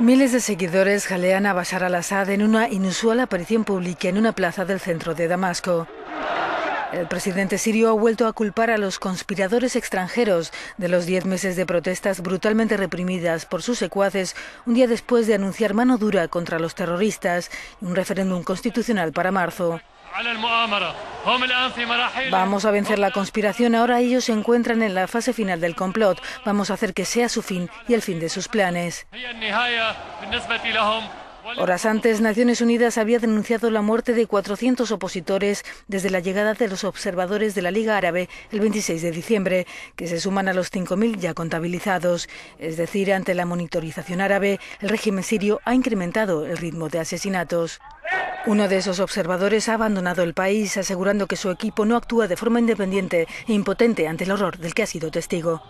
Miles de seguidores jalean a Bashar al-Assad en una inusual aparición pública en una plaza del centro de Damasco. El presidente sirio ha vuelto a culpar a los conspiradores extranjeros de los diez meses de protestas brutalmente reprimidas por sus secuaces un día después de anunciar mano dura contra los terroristas y un referéndum constitucional para marzo. Vamos a vencer la conspiración. Ahora ellos se encuentran en la fase final del complot. Vamos a hacer que sea su fin y el fin de sus planes. Horas antes, Naciones Unidas había denunciado la muerte de 400 opositores desde la llegada de los observadores de la Liga Árabe el 26 de diciembre, que se suman a los 5.000 ya contabilizados. Es decir, ante la monitorización árabe, el régimen sirio ha incrementado el ritmo de asesinatos. Uno de esos observadores ha abandonado el país, asegurando que su equipo no actúa de forma independiente e impotente ante el horror del que ha sido testigo.